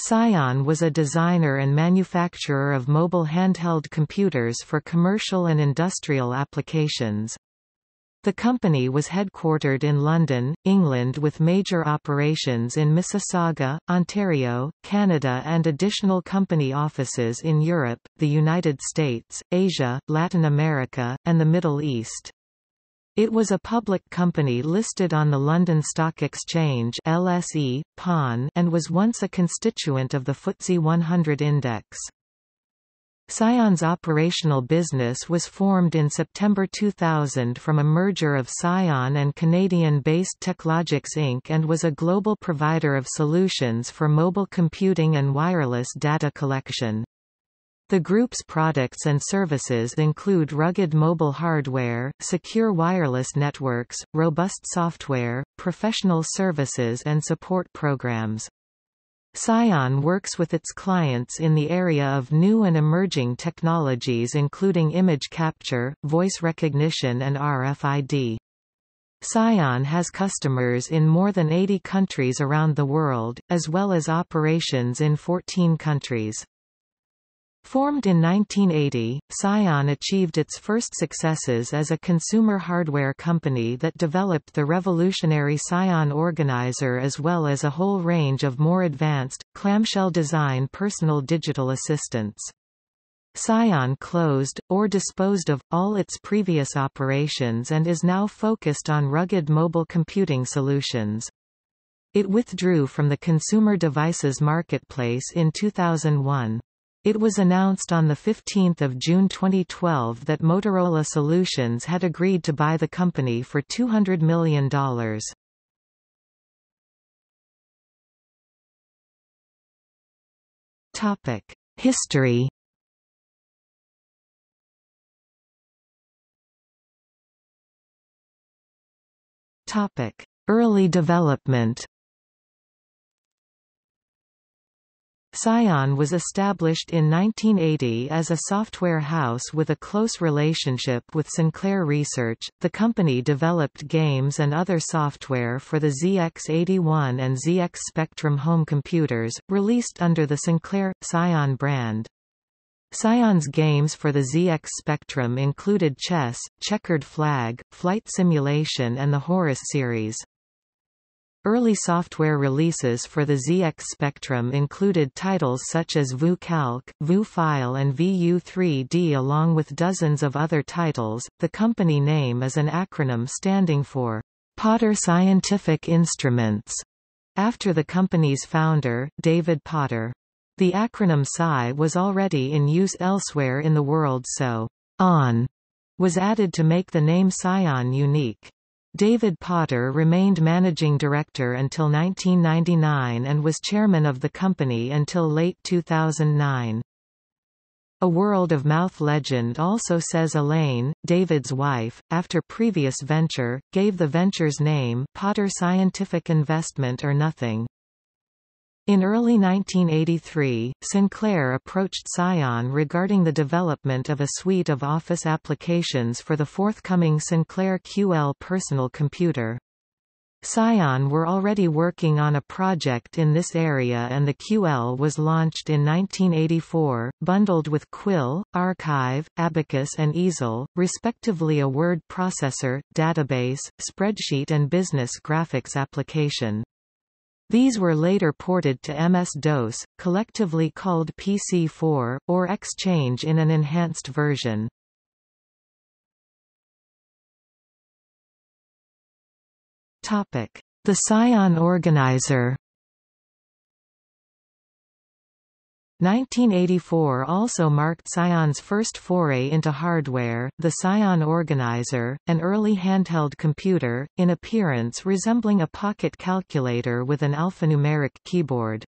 Psion was a designer and manufacturer of mobile handheld computers for commercial and industrial applications. The company was headquartered in London, England with major operations in Mississauga, Ontario, Canada and additional company offices in Europe, the United States, Asia, Latin America, and the Middle East. It was a public company listed on the London Stock Exchange LSE, PON, and was once a constituent of the FTSE 100 index. Psion's operational business was formed in September 2000 from a merger of Psion and Canadian-based Teklogix Inc. and was a global provider of solutions for mobile computing and wireless data collection. The group's products and services include rugged mobile hardware, secure wireless networks, robust software, professional services and support programs. Psion works with its clients in the area of new and emerging technologies including image capture, voice recognition and RFID. Psion has customers in more than 80 countries around the world, as well as operations in 14 countries. Formed in 1980, Psion achieved its first successes as a consumer hardware company that developed the revolutionary Psion Organizer as well as a whole range of more advanced, clamshell design personal digital assistants. Psion closed, or disposed of, all its previous operations and is now focused on rugged mobile computing solutions. It withdrew from the consumer devices marketplace in 2001. It was announced on 15 June 2012 that Motorola Solutions had agreed to buy the company for $200 million. History Early development Psion was established in 1980 as a software house with a close relationship with Sinclair Research. The company developed games and other software for the ZX81 and ZX Spectrum home computers, released under the Sinclair Psion brand. Psion's games for the ZX Spectrum included chess, checkered flag, flight simulation and the Horace series. Early software releases for the ZX Spectrum included titles such as VU Calc, VU File and VU3D along with dozens of other titles. The company name is an acronym standing for Potter Scientific Instruments, after the company's founder, David Potter. The acronym PSI was already in use elsewhere in the world so ON was added to make the name Psion unique. David Potter remained managing director until 1999 and was chairman of the company until late 2009. A World of Mouth legend also says Elaine, David's wife, after previous venture, gave the venture's name Potter Scientific Investment or Nothing. In early 1983, Sinclair approached Psion regarding the development of a suite of Office applications for the forthcoming Sinclair QL personal computer. Psion were already working on a project in this area and the QL was launched in 1984, bundled with Quill, Archive, Abacus and Easel, respectively a word processor, database, spreadsheet and business graphics application. These were later ported to MS-DOS, collectively called PC4, or Xchange in an enhanced version. The Psion Organizer 1984 also marked Psion's first foray into hardware, the Psion Organizer, an early handheld computer, in appearance resembling a pocket calculator with an alphanumeric keyboard.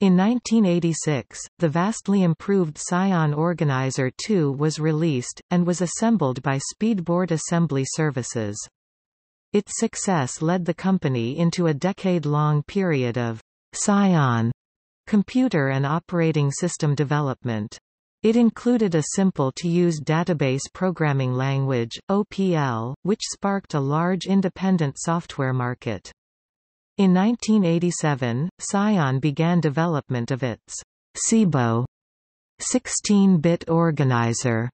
In 1986, the vastly improved Psion Organizer 2 was released, and was assembled by Speedboard Assembly Services. Its success led the company into a decade-long period of Psion Computer and operating system development. It included a simple-to-use database programming language, OPL, which sparked a large independent software market. In 1987, Psion began development of its SIBO 16-bit organizer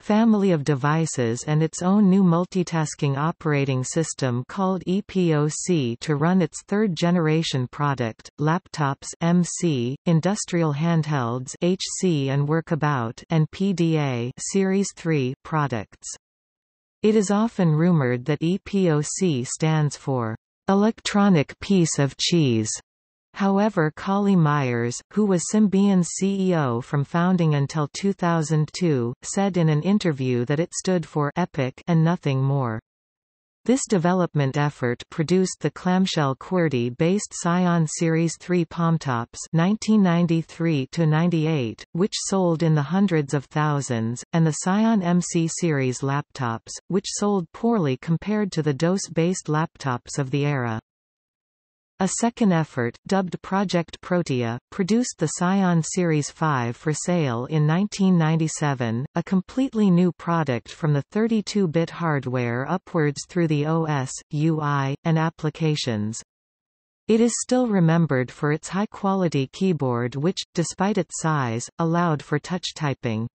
family of devices and its own new multitasking operating system called EPOC to run its third-generation product, laptops MC, industrial handhelds HC and Workabout and PDA Series 3 products. It is often rumored that EPOC stands for electronic piece of cheese. However Colly Myers, who was Symbian's CEO from founding until 2002, said in an interview that it stood for «epic» and nothing more. This development effort produced the clamshell QWERTY-based Psion Series 3 Palmtops 1993-98, which sold in the hundreds of thousands, and the Psion MC Series laptops, which sold poorly compared to the DOS-based laptops of the era. A second effort, dubbed Project Protea, produced the Psion Series 5 for sale in 1997, a completely new product from the 32-bit hardware upwards through the OS, UI, and applications. It is still remembered for its high-quality keyboard which, despite its size, allowed for touch typing.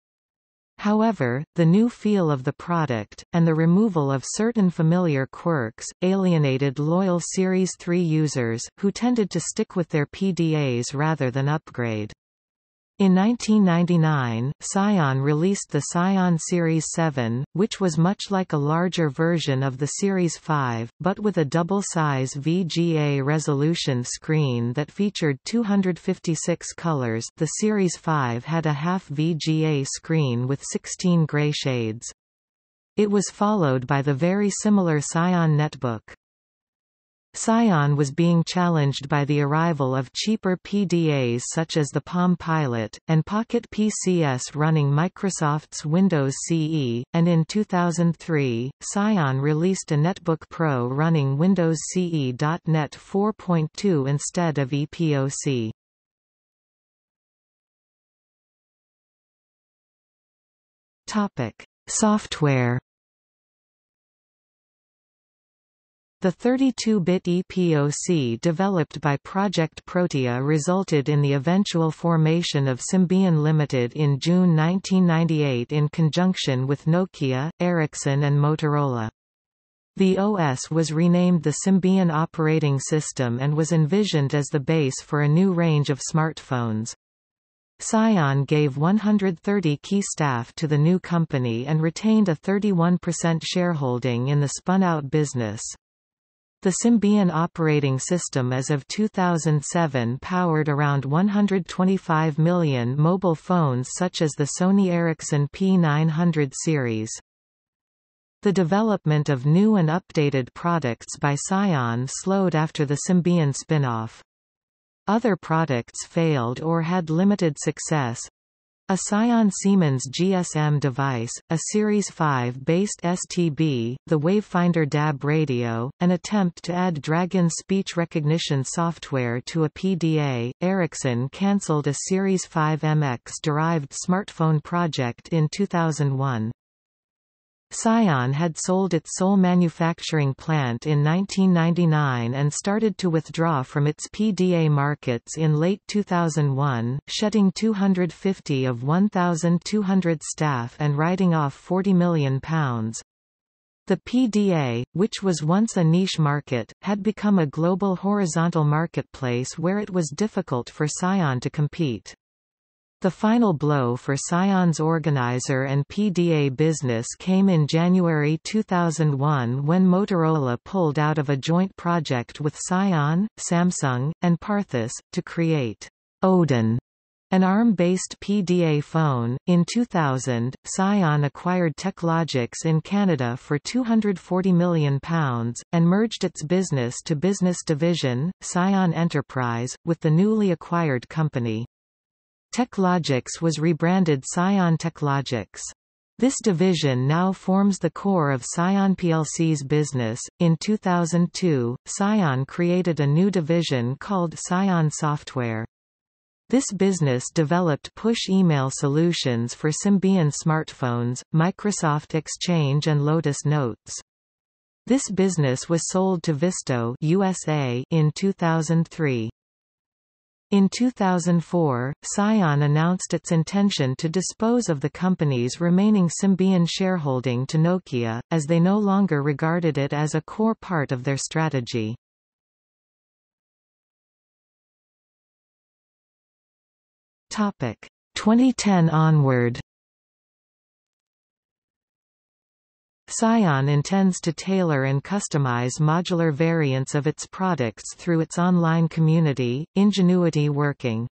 However, the new feel of the product, and the removal of certain familiar quirks, alienated loyal Series 3 users, who tended to stick with their PDAs rather than upgrade. In 1999, Psion released the Psion Series 7, which was much like a larger version of the Series 5, but with a double-size VGA resolution screen that featured 256 colors the Series 5 had a half VGA screen with 16 gray shades. It was followed by the very similar Psion Netbook. Psion was being challenged by the arrival of cheaper PDAs such as the Palm Pilot, and Pocket PCS running Microsoft's Windows CE, and in 2003, Psion released a Netbook Pro running Windows CE. .NET 4.2 instead of EPOC. Software The 32-bit EPOC developed by Project Protea resulted in the eventual formation of Symbian Limited in June 1998 in conjunction with Nokia, Ericsson and Motorola. The OS was renamed the Symbian operating system and was envisioned as the base for a new range of smartphones. Psion gave 130 key staff to the new company and retained a 31% shareholding in the spun-out business. The Symbian operating system as of 2007 powered around 125 million mobile phones such as the Sony Ericsson P900 series. The development of new and updated products by Psion slowed after the Symbian spin-off. Other products failed or had limited success, a Psion Siemens GSM device, a Series 5-based STB, the Wavefinder DAB radio, an attempt to add Dragon speech recognition software to a PDA, Ericsson cancelled a Series 5 MX-derived smartphone project in 2001. Psion had sold its sole manufacturing plant in 1999 and started to withdraw from its PDA markets in late 2001, shedding 250 of 1,200 staff and writing off £40 million. The PDA, which was once a niche market, had become a global horizontal marketplace where it was difficult for Psion to compete. The final blow for Psion's organizer and PDA business came in January 2001 when Motorola pulled out of a joint project with Psion, Samsung, and Parthus, to create Odin, an ARM-based PDA phone. In 2000, Psion acquired Teklogix in Canada for £240 million, and merged its business-to-business -business division, Psion Enterprise, with the newly acquired company. Teklogix was rebranded Psion Teklogix. This division now forms the core of Psion plc's business. In 2002, Psion created a new division called Psion Software. This business developed push email solutions for Symbian smartphones, Microsoft Exchange and Lotus Notes. This business was sold to Visto USA in 2003. In 2004, Psion announced its intention to dispose of the company's remaining Symbian shareholding to Nokia, as they no longer regarded it as a core part of their strategy. Topic 2010 onward Psion intends to tailor and customize modular variants of its products through its online community, Ingenuity Working.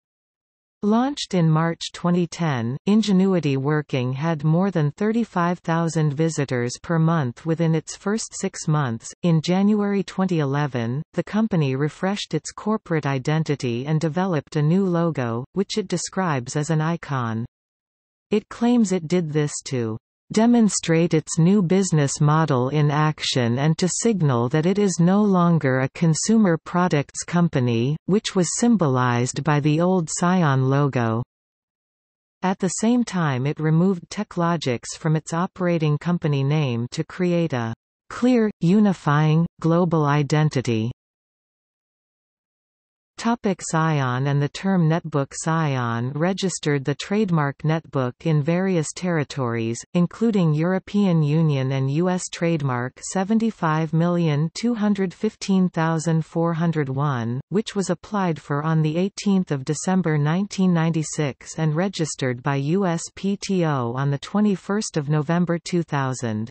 Launched in March 2010, Ingenuity Working had more than 35,000 visitors per month within its first six months. In January 2011, the company refreshed its corporate identity and developed a new logo, which it describes as an icon. It claims it did this to demonstrate its new business model in action and to signal that it is no longer a consumer products company, which was symbolized by the old Psion logo. At the same time it removed Teklogix from its operating company name to create a clear, unifying, global identity. Topic Psion and The term netbook Psion registered the trademark netbook in various territories, including European Union and U.S. trademark 75215401, which was applied for on 18 December 1996 and registered by USPTO on 21 November 2000.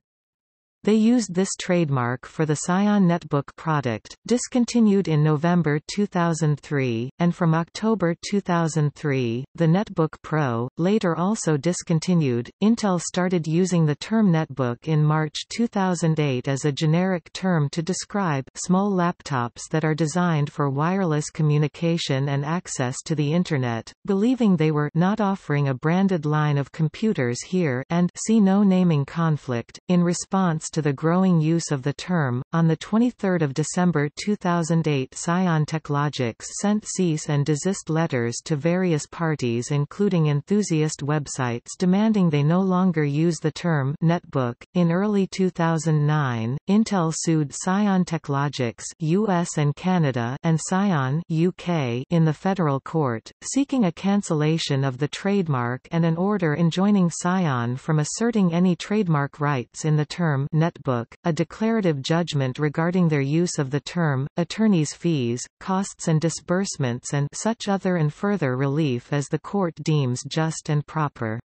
They used this trademark for the Psion Netbook product, discontinued in November 2003, and from October 2003, the Netbook Pro, later also discontinued. Intel started using the term netbook in March 2008 as a generic term to describe small laptops that are designed for wireless communication and access to the Internet, believing they were not offering a branded line of computers here and see no naming conflict. In response to the growing use of the term, on 23 December 2008 Psion Teklogix sent cease and desist letters to various parties including enthusiast websites demanding they no longer use the term netbook. In early 2009, Intel sued Psion Teklogix US and Canada and Psion UK in the federal court, seeking a cancellation of the trademark and an order enjoining Psion from asserting any trademark rights in the term netbook, a declarative judgment regarding their use of the term, attorney's fees, costs and disbursements and such other and further relief as the court deems just and proper.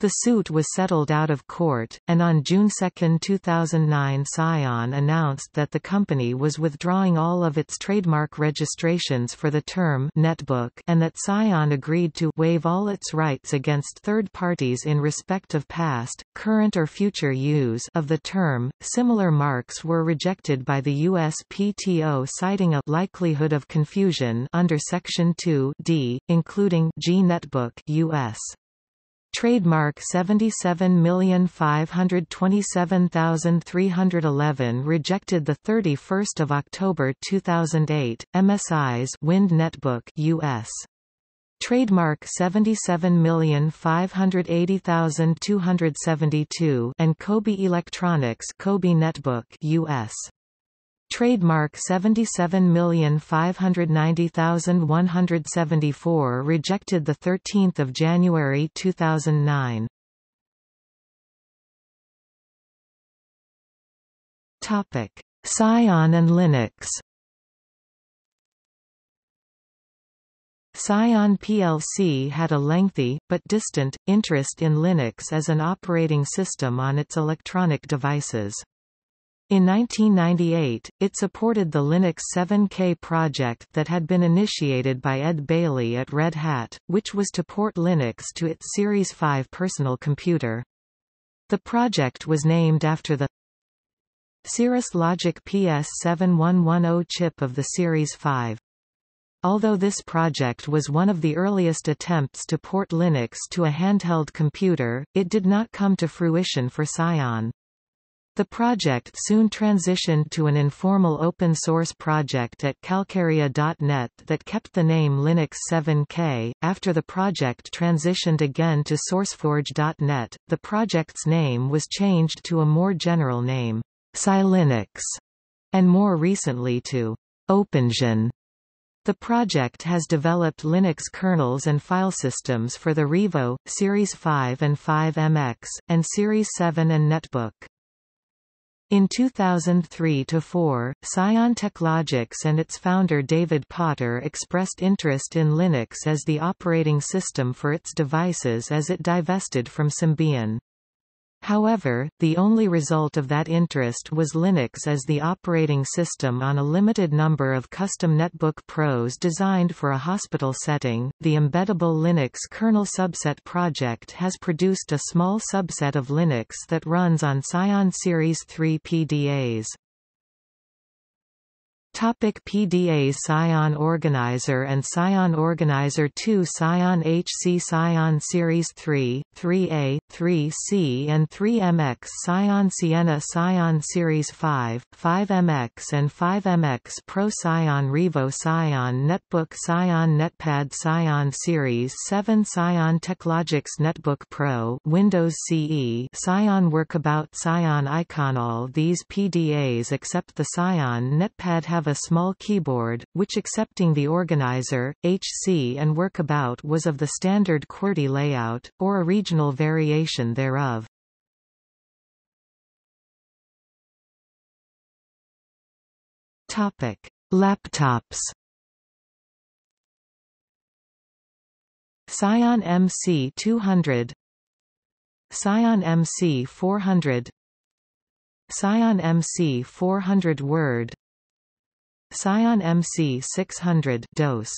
The suit was settled out of court, and on June 2, 2009 Psion announced that the company was withdrawing all of its trademark registrations for the term netbook and that Psion agreed to waive all its rights against third parties in respect of past, current or future use of the term. Similar marks were rejected by the USPTO citing a likelihood of confusion under Section 2 D, including G netbook US. Trademark 77527311 rejected 31 October 2008, MSI's Wind Netbook US. Trademark 77580272 and Coby Electronics Coby Netbook US. Trademark 77590174 rejected 13 January 2009. Topic: Psion and Linux. Psion plc had a lengthy, but distant, interest in Linux as an operating system on its electronic devices. In 1998, it supported the Linux 7K project that had been initiated by Ed Bailey at Red Hat, which was to port Linux to its Series 5 personal computer. The project was named after the Cirrus Logic PS7110 chip of the Series 5. Although this project was one of the earliest attempts to port Linux to a handheld computer, it did not come to fruition for Psion. The project soon transitioned to an informal open-source project at Calcaria.net that kept the name Linux 7K. After the project transitioned again to SourceForge.net, the project's name was changed to a more general name, PsiLinux, and more recently to OpenGen. The project has developed Linux kernels and file systems for the Revo, Series 5 and 5MX, and Series 7 and Netbook. In 2003–4, Psion Teklogix and its founder David Potter expressed interest in Linux as the operating system for its devices as it divested from Symbian. However, the only result of that interest was Linux as the operating system on a limited number of custom Netbook Pros designed for a hospital setting. The Embeddable Linux kernel subset project has produced a small subset of Linux that runs on Psion Series 3 PDAs. Topic PDAs Psion Organizer and Psion Organizer 2 Psion HC Psion Series 3, 3A, 3C and 3MX Psion Sienna Psion Series 5, 5MX and 5MX Pro Psion Revo Psion Netbook Psion Netpad Psion Series 7 Psion Teklogix Netbook Pro Windows CE Psion Workabout Psion Iconal These PDAs except the Psion Netpad have have a small keyboard, which excepting the organizer, HC and workabout was of the standard QWERTY layout, or a regional variation thereof. Topic: Laptops. Psion MC 200 Psion MC 400 Psion MC 400 Word Psion MC 600 DOS